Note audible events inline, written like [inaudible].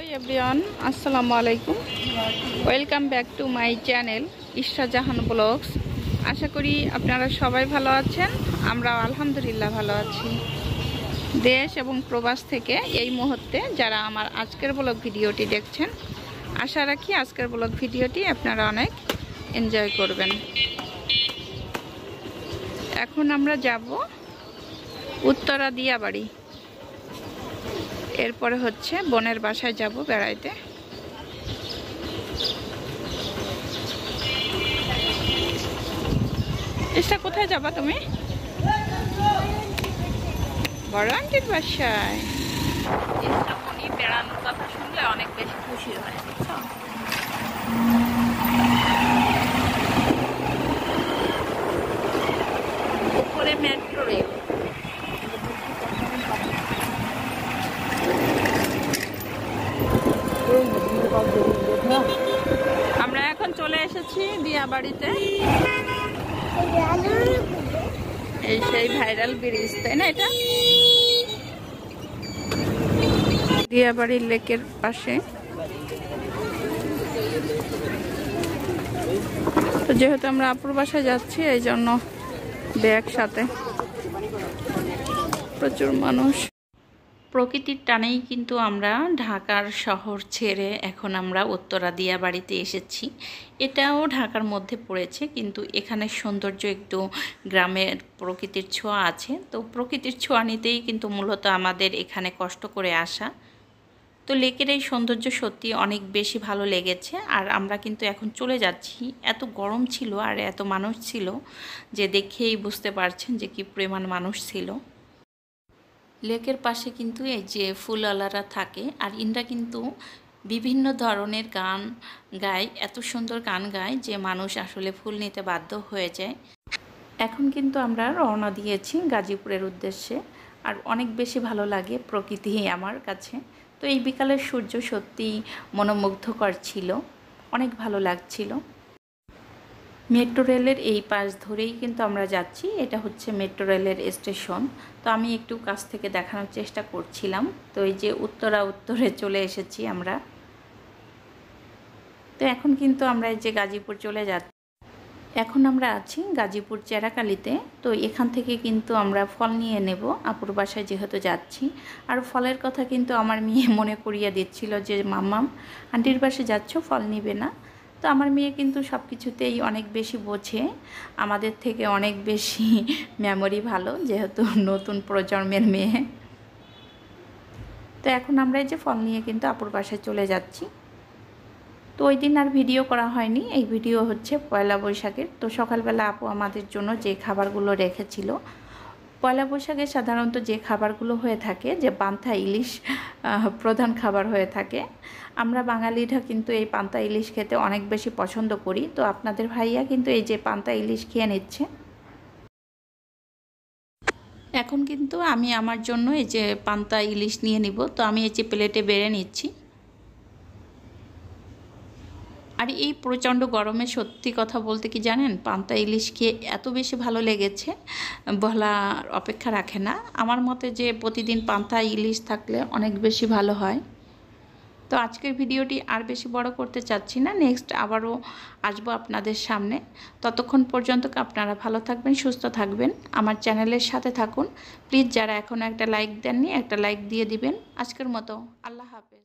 Everyone আসসালামু আলাইকুম welcome back to my channel Ishra Jahan vlogs আশা করি আপনারা সবাই ভালো আছেন। আমরা আলহামদুলিল্লাহ ভালো আছি। দেশ এবং প্রবাস থেকে এই মুহূর্তে যারা আমার আজকের ব্লগ ভিডিওটি দেখছেন, আশা রাখি আজকের ব্লগ ভিডিওটি আপনারা অনেক এনজয় করবেন। এখন আমরা যাব উত্তরা দিয়াবাড়ি এরপরে হচ্ছে বোনের বাসায় যাব বেড়াইতে। এটা কোথায় যাবা তুমি? বড় আন্টির বাসায়। বেড়ানোর কথা শুনলে অনেক বেশি খুশি হয় উপরে মেট্রো রেল। আমরা এখন চলে এসেছি দিয়া বাড়িতে। এই সেই ভাইরাল ব্রিজ, তাই না এটা? দিয়াবাড়ির লেকের পাশে। তো যেহেতু আমরা আপুর বাসায় যাচ্ছি এই জন্য ব্যাগ সাথে প্রচুর মানুষ। প্রকৃতির টানেই কিন্তু আমরা ঢাকার শহর ছেড়ে এখন আমরা উত্তরা দিয়া বাড়িতে এসেছি। এটাও ঢাকার মধ্যে পড়েছে, কিন্তু এখানে সৌন্দর্য একটু গ্রামের প্রকৃতির ছোঁয়া আছে। তো প্রকৃতির ছোঁয়া নিতেই কিন্তু মূলত আমাদের এখানে কষ্ট করে আসা। তো লেকের এই সৌন্দর্য সত্যি অনেক বেশি ভালো লেগেছে, আর আমরা কিন্তু এখন চলে যাচ্ছি। এত গরম ছিল আর এত মানুষ ছিল যে দেখেই বুঝতে পারছেন যে কি পরিমাণ মানুষ ছিল। লেকের পাশে কিন্তু এই যে ফুলওয়ালারা থাকে, আর ইনরা কিন্তু বিভিন্ন ধরনের গান গায়, এত সুন্দর গান গায় যে মানুষ আসলে ফুল নিতে বাধ্য হয়ে যায়। এখন কিন্তু আমরা রওনা দিয়েছি গাজীপুরের উদ্দেশ্যে, আর অনেক বেশি ভালো লাগে প্রকৃতি আমার কাছে। তো এই বিকালের সূর্য সত্যি মনোমুগ্ধকর ছিল, অনেক ভালো লাগছিল। মেট্রো রেলের এই পাশ ধরেই কিন্তু আমরা যাচ্ছি। এটা হচ্ছে মেট্রো রেলের স্টেশন। তো আমি একটু কাছ থেকে দেখানোর চেষ্টা করছিলাম। তো এই যে উত্তরা উত্তরে চলে এসেছি আমরা। তো এখন কিন্তু আমরা এই যে গাজীপুর চলে যাচ্ছি। এখন আমরা আছি গাজীপুর চেরাকালিতে। তো এখান থেকে কিন্তু আমরা ফল নিয়ে নেব। আপুর বাসায় যেহেতু যাচ্ছি। আর ফলের কথা কিন্তু আমার মেয়ে মনে করিয়ে দিচ্ছিল যে, মাম্মাম, আন্টির বাসে যাচ্ছ? ফল নিবে না? তো আমার মেয়ে কিন্তু সব কিছুতেই অনেক বেশি বোঝে। আমাদের থেকে অনেক বেশি [laughs] মেমোরি ভালো, যেহেতু নতুন প্রজন্মের মেয়ে। তো এখন আমরা এই যে ফল নিয়ে কিন্তু আপুর বাসায় চলে যাচ্ছি। তো ওই দিন আর ভিডিও করা হয়নি, এই ভিডিও হচ্ছে পয়লা বৈশাখের। তো সকালবেলা আপু আমাদের জন্য যে খাবারগুলো রেখেছিল পয়লা বৈশাখে সাধারণত যে খাবারগুলো হয়ে থাকে, যে পান্থা ইলিশ প্রধান খাবার হয়ে থাকে, আমরা বাঙালিরা কিন্তু এই পান্তা ইলিশ খেতে অনেক বেশি পছন্দ করি। তো আপনাদের ভাইয়া কিন্তু এই যে পান্তা ইলিশ খেয়ে নিচ্ছে। এখন কিন্তু আমি আমার জন্য এই যে পান্তা ইলিশ নিয়ে নিব। তো আমি এই যে প্লেটে বেড়ে নিচ্ছি। আর এই প্রচণ্ড গরমে সত্যি কথা বলতে কি জানেন? পান্তা ইলিশ খেয়ে এত বেশি ভালো লেগেছে, বলার অপেক্ষা রাখে না। আমার মতে যে প্রতিদিন পান্তা ইলিশ থাকলে অনেক বেশি ভালো হয়। তো আজকের ভিডিওটি আর বেশি বড় করতে চাচ্ছি না। নেক্সট আবারও আসব আপনাদের সামনে। ততক্ষণ পর্যন্ত আপনারা ভালো থাকবেন, সুস্থ থাকবেন। আমার চ্যানেলের সাথে থাকুন। প্লিজ যারা এখনও একটা লাইক দেননি, একটা লাইক দিয়ে দিবেন। আজকের মতো আল্লাহ হাফেজ।